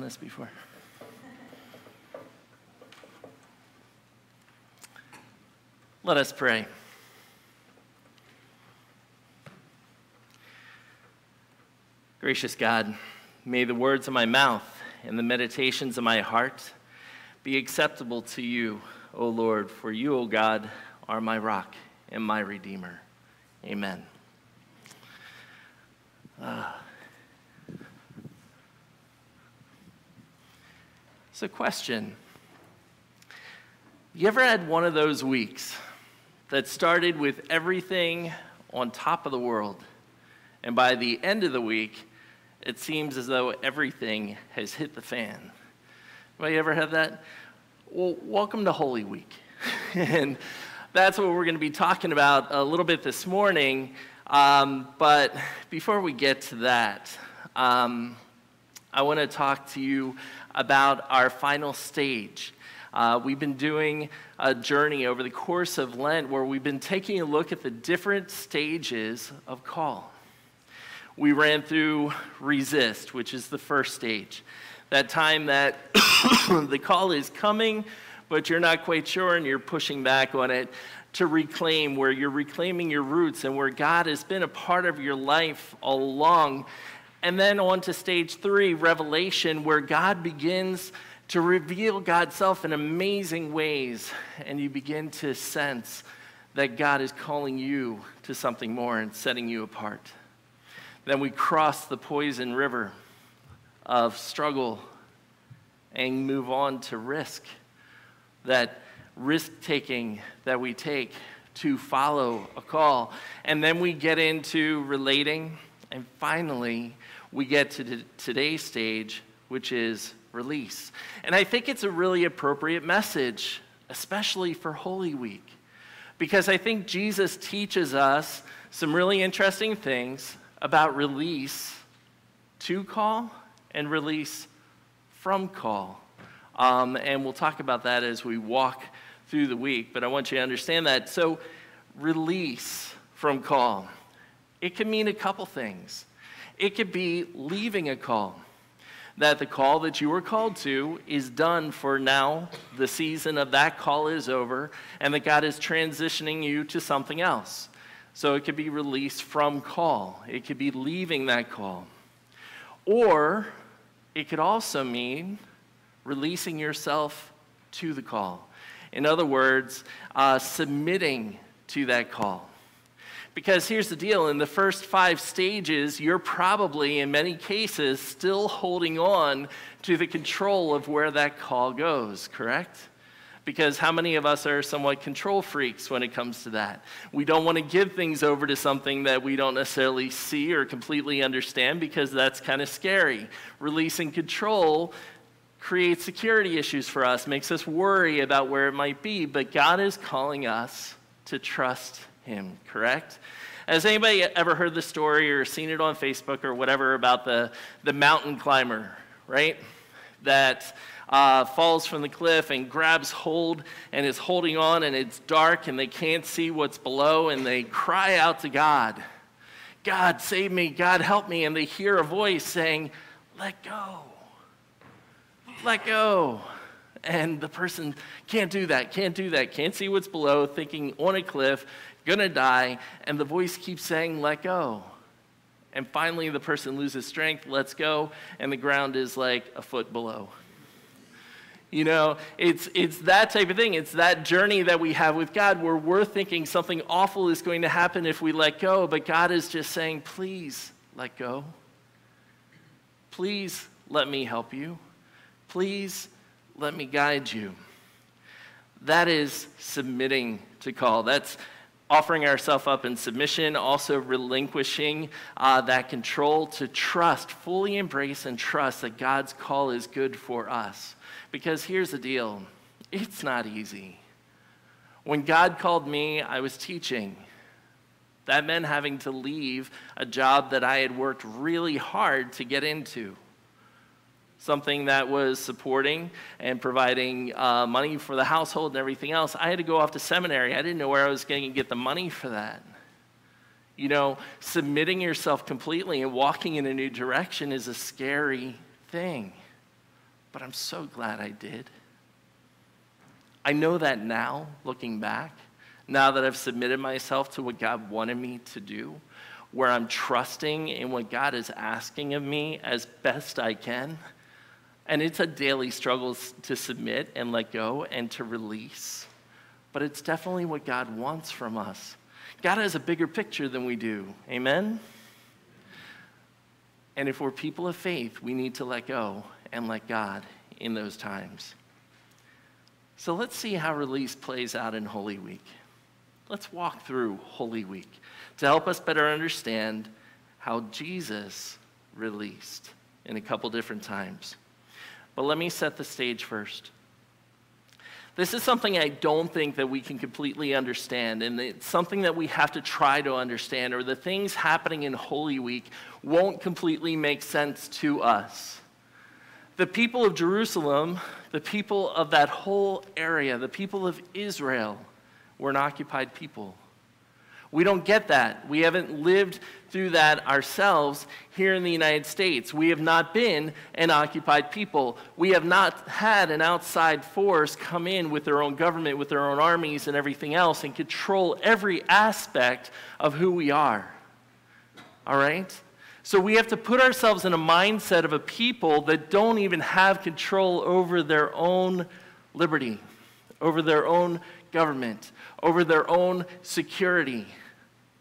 this before. Let us pray. Gracious God, may the words of my mouth and the meditations of my heart be acceptable to you, O Lord, for you, O God, are my rock and my redeemer. Amen. Uh, so, question You ever had one of those weeks that started with everything on top of the world, and by the end of the week, it seems as though everything has hit the fan. Have you ever had that? Well, welcome to Holy Week. and that's what we're going to be talking about a little bit this morning. Um, but before we get to that, um, I want to talk to you about our final stage. Uh, we've been doing a journey over the course of Lent where we've been taking a look at the different stages of call we ran through resist, which is the first stage. That time that the call is coming, but you're not quite sure and you're pushing back on it. To reclaim, where you're reclaiming your roots and where God has been a part of your life all along. And then on to stage three, revelation, where God begins to reveal God's self in amazing ways. And you begin to sense that God is calling you to something more and setting you apart. Then we cross the poison river of struggle and move on to risk. That risk taking that we take to follow a call. And then we get into relating. And finally, we get to today's stage, which is release. And I think it's a really appropriate message, especially for Holy Week, because I think Jesus teaches us some really interesting things about release to call and release from call. Um, and we'll talk about that as we walk through the week, but I want you to understand that. So, release from call. It can mean a couple things. It could be leaving a call, that the call that you were called to is done for now, the season of that call is over, and that God is transitioning you to something else. So it could be released from call, it could be leaving that call. Or it could also mean releasing yourself to the call. In other words, uh, submitting to that call. Because here's the deal in the first five stages, you're probably, in many cases, still holding on to the control of where that call goes, correct? because how many of us are somewhat control freaks when it comes to that? We don't want to give things over to something that we don't necessarily see or completely understand because that's kind of scary. Releasing control creates security issues for us, makes us worry about where it might be, but God is calling us to trust Him, correct? Has anybody ever heard the story or seen it on Facebook or whatever about the, the mountain climber, right? That uh, falls from the cliff and grabs hold and is holding on, and it's dark and they can't see what's below, and they cry out to God, God, save me, God, help me. And they hear a voice saying, Let go, let go. And the person can't do that, can't do that, can't see what's below, thinking on a cliff, gonna die. And the voice keeps saying, Let go. And finally, the person loses strength, lets go, and the ground is like a foot below. You know, it's, it's that type of thing. It's that journey that we have with God where we're thinking something awful is going to happen if we let go, but God is just saying, please let go. Please let me help you. Please let me guide you. That is submitting to call. That's offering ourselves up in submission, also relinquishing uh, that control to trust, fully embrace and trust that God's call is good for us. Because here's the deal it's not easy. When God called me, I was teaching. That meant having to leave a job that I had worked really hard to get into. Something that was supporting and providing uh, money for the household and everything else. I had to go off to seminary. I didn't know where I was going to get the money for that. You know, submitting yourself completely and walking in a new direction is a scary thing. but I'm so glad I did. I know that now, looking back, now that I've submitted myself to what God wanted me to do, where I'm trusting in what God is asking of me as best I can. And it's a daily struggle to submit and let go and to release. But it's definitely what God wants from us. God has a bigger picture than we do. Amen? And if we're people of faith, we need to let go and let God in those times. So let's see how release plays out in Holy Week. Let's walk through Holy Week to help us better understand how Jesus released in a couple different times. But let me set the stage first. This is something I don't think that we can completely understand, and it's something that we have to try to understand, or the things happening in Holy Week won't completely make sense to us. The people of Jerusalem, the people of that whole area, the people of Israel, were an occupied people. We don't get that. We haven't lived through that ourselves here in the United States. We have not been an occupied people. We have not had an outside force come in with their own government, with their own armies and everything else, and control every aspect of who we are. All right? So we have to put ourselves in a mindset of a people that don't even have control over their own liberty, over their own government, over their own security.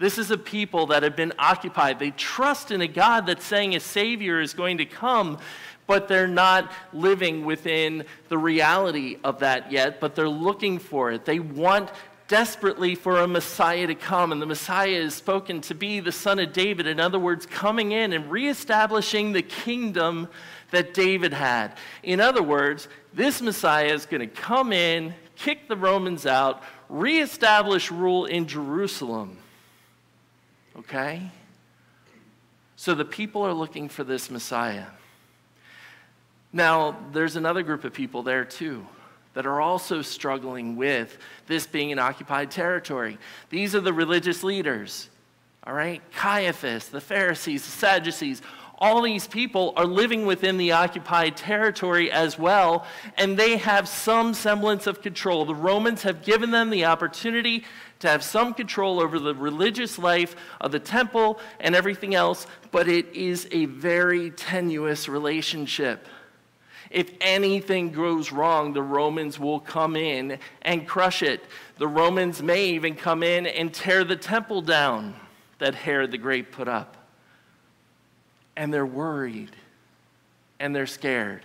This is a people that have been occupied. They trust in a God that's saying a Savior is going to come, but they're not living within the reality of that yet, but they're looking for it. They want desperately for a Messiah to come, and the Messiah is spoken to be the Son of David. In other words, coming in and reestablishing the kingdom that David had. In other words, this Messiah is going to come in, kick the Romans out, reestablish rule in Jerusalem. Okay? So the people are looking for this Messiah. Now, there's another group of people there too that are also struggling with this being an occupied territory. These are the religious leaders, all right? Caiaphas, the Pharisees, the Sadducees, all these people are living within the occupied territory as well, and they have some semblance of control. The Romans have given them the opportunity to have some control over the religious life of the temple and everything else, but it is a very tenuous relationship. If anything goes wrong, the Romans will come in and crush it. The Romans may even come in and tear the temple down that Herod the Great put up. And they're worried and they're scared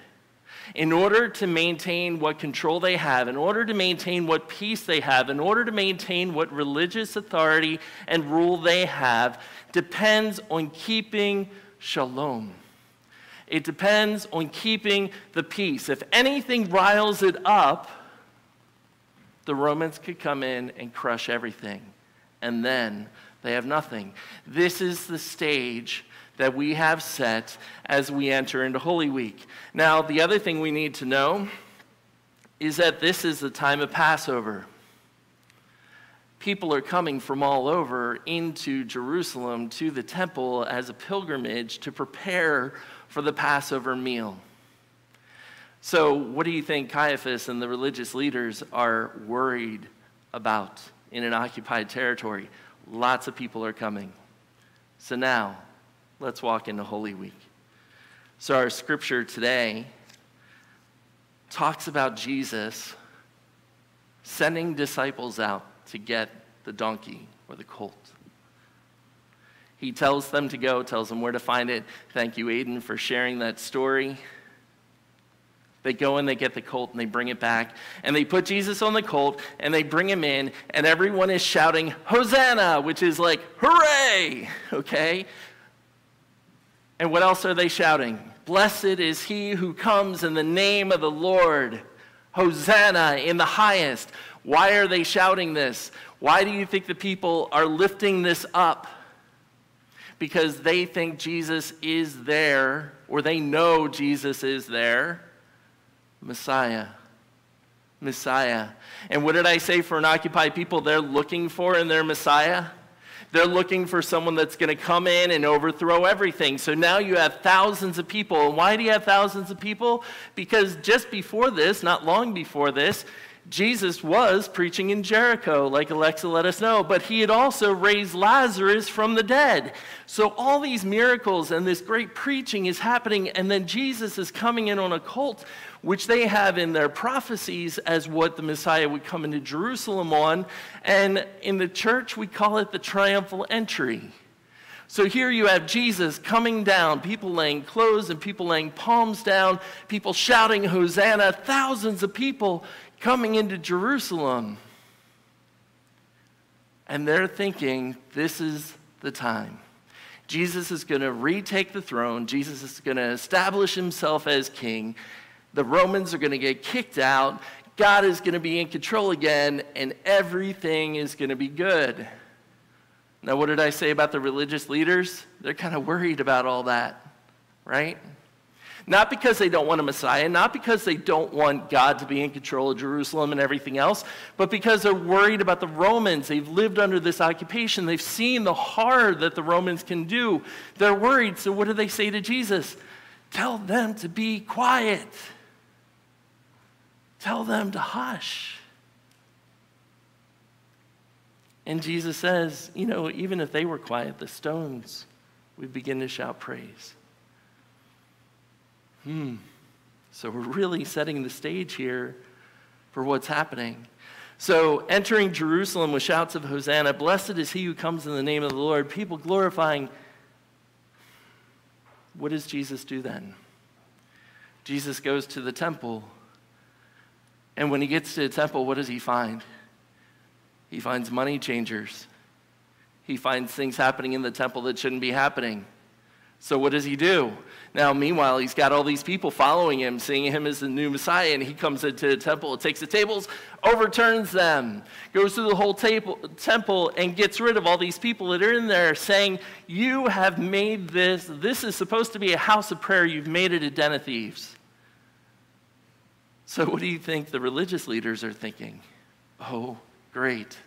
in order to maintain what control they have, in order to maintain what peace they have, in order to maintain what religious authority and rule they have, depends on keeping shalom. It depends on keeping the peace. If anything riles it up, the Romans could come in and crush everything. And then they have nothing. This is the stage that we have set as we enter into Holy Week. Now, the other thing we need to know is that this is the time of Passover. People are coming from all over into Jerusalem to the temple as a pilgrimage to prepare for the Passover meal. So, what do you think Caiaphas and the religious leaders are worried about in an occupied territory? Lots of people are coming. So now, let's walk into Holy Week. So, our scripture today talks about Jesus sending disciples out to get the donkey or the colt. He tells them to go, tells them where to find it. Thank you, Aiden, for sharing that story. They go and they get the colt and they bring it back. And they put Jesus on the colt and they bring him in, and everyone is shouting, Hosanna, which is like, hooray! Okay? And what else are they shouting? Blessed is he who comes in the name of the Lord. Hosanna in the highest. Why are they shouting this? Why do you think the people are lifting this up? Because they think Jesus is there, or they know Jesus is there. Messiah. Messiah. And what did I say for an occupied people they're looking for in their Messiah? They're looking for someone that's going to come in and overthrow everything. So now you have thousands of people. And why do you have thousands of people? Because just before this, not long before this, Jesus was preaching in Jericho, like Alexa let us know, but he had also raised Lazarus from the dead. So all these miracles and this great preaching is happening, and then Jesus is coming in on a cult, which they have in their prophecies as what the Messiah would come into Jerusalem on. And in the church, we call it the triumphal entry. So here you have Jesus coming down, people laying clothes and people laying palms down, people shouting, Hosanna, thousands of people coming into Jerusalem. And they're thinking, this is the time. Jesus is going to retake the throne. Jesus is going to establish himself as king. The Romans are going to get kicked out. God is going to be in control again, and everything is going to be good. Now, what did I say about the religious leaders? They're kind of worried about all that, right? Not because they don't want a Messiah, not because they don't want God to be in control of Jerusalem and everything else, but because they're worried about the Romans. They've lived under this occupation, they've seen the horror that the Romans can do. They're worried. So, what do they say to Jesus? Tell them to be quiet, tell them to hush. And Jesus says, you know, even if they were quiet, the stones would begin to shout praise. Hmm. So we're really setting the stage here for what's happening. So, entering Jerusalem with shouts of Hosanna, blessed is he who comes in the name of the Lord, people glorifying. What does Jesus do then? Jesus goes to the temple. And when he gets to the temple, what does he find? He finds money changers. He finds things happening in the temple that shouldn't be happening. So, what does he do? Now, meanwhile, he's got all these people following him, seeing him as the new Messiah, and he comes into the temple, takes the tables, overturns them, goes through the whole table, temple, and gets rid of all these people that are in there, saying, You have made this, this is supposed to be a house of prayer, you've made it a den of thieves. So, what do you think the religious leaders are thinking? Oh, great.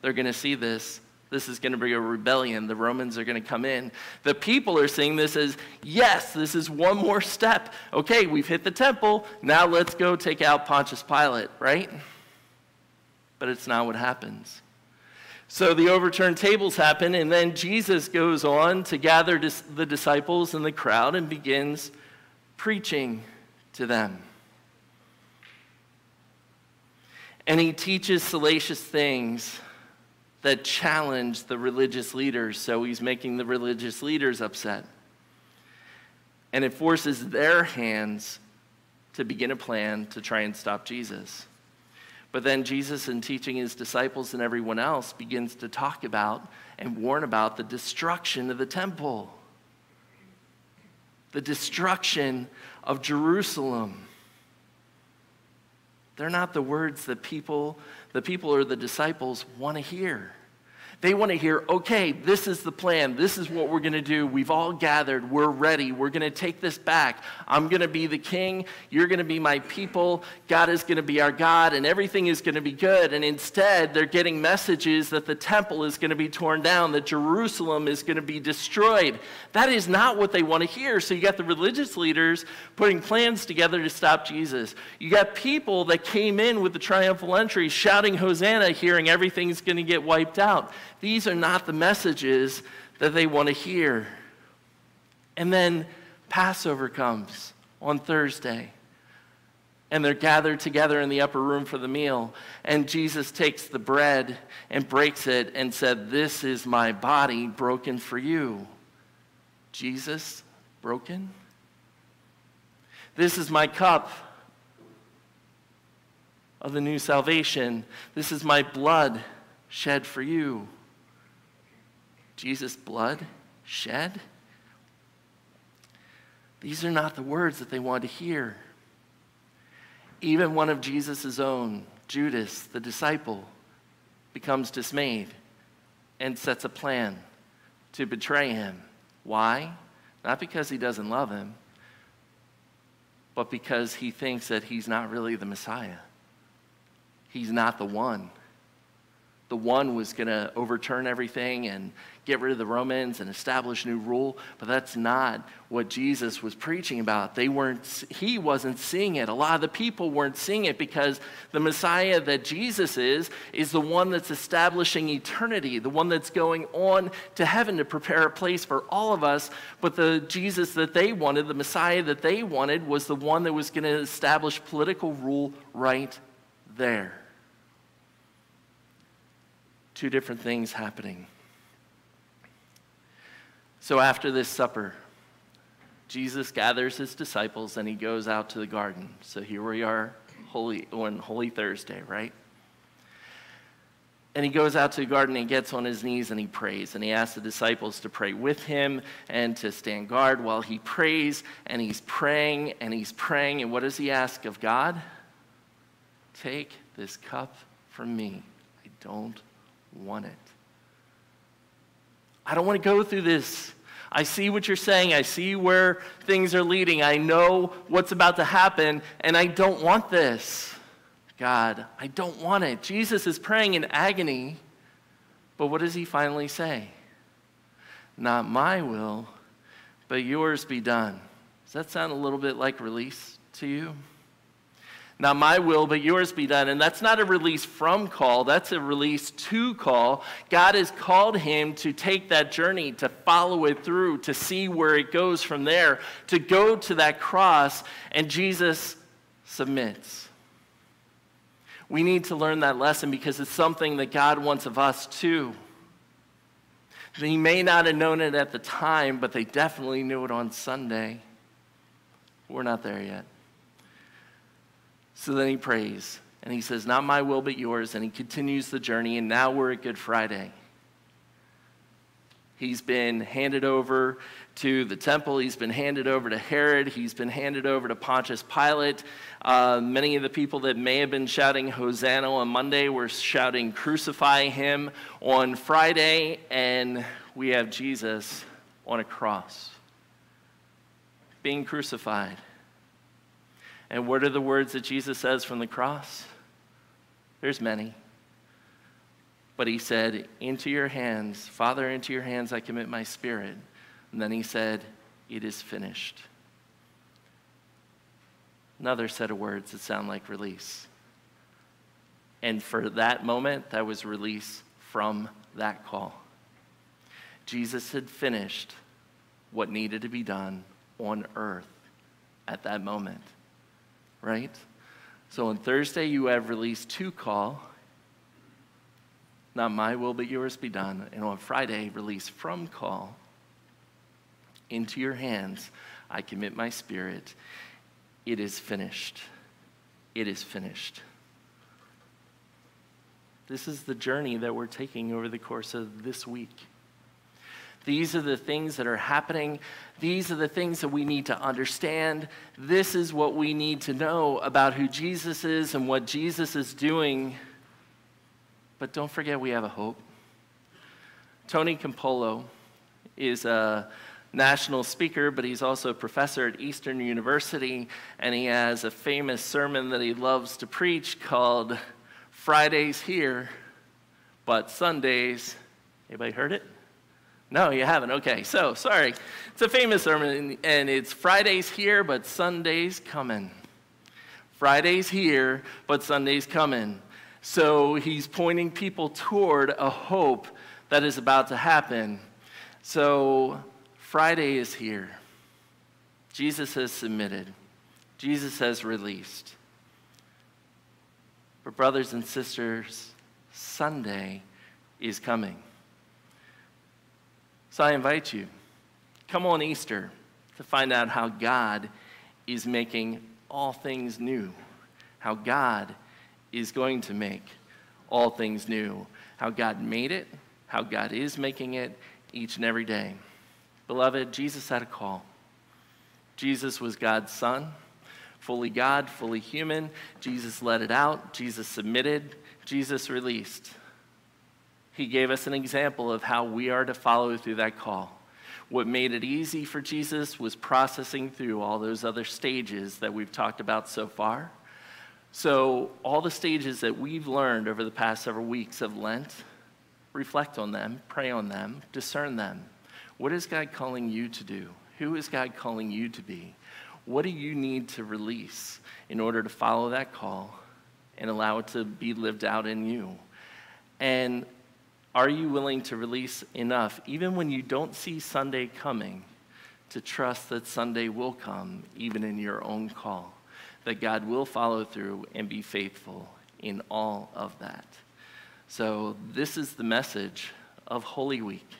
They're going to see this this is going to be a rebellion. The Romans are going to come in. The people are seeing this as, yes, this is one more step. Okay, we've hit the temple. Now let's go take out Pontius Pilate, right? But it's not what happens. So the overturned tables happen, and then Jesus goes on to gather the disciples and the crowd and begins preaching to them. And he teaches salacious things that challenge the religious leaders, so he's making the religious leaders upset. And it forces their hands to begin a plan to try and stop Jesus. But then Jesus, in teaching his disciples and everyone else, begins to talk about and warn about the destruction of the temple, the destruction of Jerusalem. They're not the words that people, the people or the disciples want to hear. They want to hear, okay, this is the plan. This is what we're going to do. We've all gathered. We're ready. We're going to take this back. I'm going to be the king. You're going to be my people. God is going to be our God, and everything is going to be good. And instead, they're getting messages that the temple is going to be torn down, that Jerusalem is going to be destroyed. That is not what they want to hear. So you got the religious leaders putting plans together to stop Jesus. You got people that came in with the triumphal entry shouting Hosanna, hearing everything's going to get wiped out. These are not the messages that they want to hear. And then Passover comes on Thursday. And they're gathered together in the upper room for the meal. And Jesus takes the bread and breaks it and said, This is my body broken for you. Jesus broken? This is my cup of the new salvation. This is my blood shed for you. Jesus' blood shed? These are not the words that they want to hear. Even one of Jesus' own, Judas, the disciple, becomes dismayed and sets a plan to betray him. Why? Not because he doesn't love him, but because he thinks that he's not really the Messiah. He's not the one. The one was going to overturn everything and get rid of the Romans and establish new rule, but that's not what Jesus was preaching about. They weren't he wasn't seeing it. A lot of the people weren't seeing it because the Messiah that Jesus is is the one that's establishing eternity, the one that's going on to heaven to prepare a place for all of us, but the Jesus that they wanted, the Messiah that they wanted was the one that was going to establish political rule right there two different things happening. So after this supper, Jesus gathers his disciples and he goes out to the garden. So here we are, Holy, on Holy Thursday, right? And he goes out to the garden, and he gets on his knees and he prays. And he asks the disciples to pray with him and to stand guard while he prays. And he's praying and he's praying. And what does he ask of God? Take this cup from me. I don't want it. I don't want to go through this. I see what you're saying. I see where things are leading. I know what's about to happen, and I don't want this. God, I don't want it. Jesus is praying in agony, but what does he finally say? Not my will, but yours be done. Does that sound a little bit like release to you? Not my will, but yours be done. And that's not a release from call, that's a release to call. God has called him to take that journey, to follow it through, to see where it goes from there, to go to that cross, and Jesus submits. We need to learn that lesson because it's something that God wants of us too. He may not have known it at the time, but they definitely knew it on Sunday. We're not there yet. So then he prays and he says, Not my will, but yours. And he continues the journey. And now we're at Good Friday. He's been handed over to the temple. He's been handed over to Herod. He's been handed over to Pontius Pilate. Uh, many of the people that may have been shouting Hosanna on Monday were shouting, Crucify him on Friday. And we have Jesus on a cross, being crucified. And what are the words that Jesus says from the cross? There's many. But he said, Into your hands, Father, into your hands I commit my spirit. And then he said, It is finished. Another set of words that sound like release. And for that moment, that was release from that call. Jesus had finished what needed to be done on earth at that moment right? So on Thursday, you have release to call. Not my will, but yours be done. And on Friday, release from call. Into your hands, I commit my spirit. It is finished. It is finished. This is the journey that we're taking over the course of this week. These are the things that are happening. These are the things that we need to understand. This is what we need to know about who Jesus is and what Jesus is doing. But don't forget, we have a hope. Tony Campolo is a national speaker, but he's also a professor at Eastern University, and he has a famous sermon that he loves to preach called Fridays Here, but Sundays. Anybody heard it? No, you haven't. Okay, so sorry. It's a famous sermon, and it's Fridays here, but Sundays coming. Fridays here, but Sundays coming. So he's pointing people toward a hope that is about to happen. So Friday is here. Jesus has submitted, Jesus has released. But, brothers and sisters, Sunday is coming. So I invite you, come on Easter to find out how God is making all things new, how God is going to make all things new, how God made it, how God is making it each and every day. Beloved, Jesus had a call. Jesus was God's son, fully God, fully human. Jesus let it out. Jesus submitted. Jesus released he gave us an example of how we are to follow through that call. What made it easy for Jesus was processing through all those other stages that we've talked about so far. So, all the stages that we've learned over the past several weeks of Lent, reflect on them, pray on them, discern them. What is God calling you to do? Who is God calling you to be? What do you need to release in order to follow that call and allow it to be lived out in you? And are you willing to release enough, even when you don't see Sunday coming, to trust that Sunday will come, even in your own call? That God will follow through and be faithful in all of that. So, this is the message of Holy Week.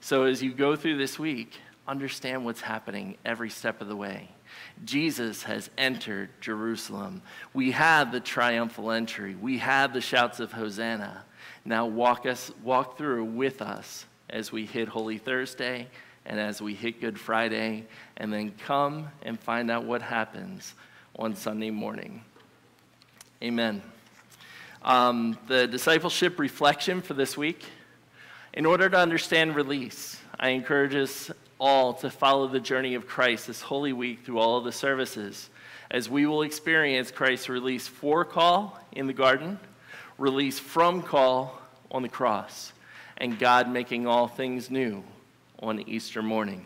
So, as you go through this week, understand what's happening every step of the way. Jesus has entered Jerusalem. We have the triumphal entry. We have the shouts of Hosanna. Now walk us walk through with us as we hit Holy Thursday and as we hit Good Friday and then come and find out what happens on Sunday morning. Amen. Um, the discipleship reflection for this week. In order to understand release, I encourage us all to follow the journey of Christ this Holy Week through all of the services, as we will experience Christ's release for call in the garden, release from call on the cross, and God making all things new on Easter morning.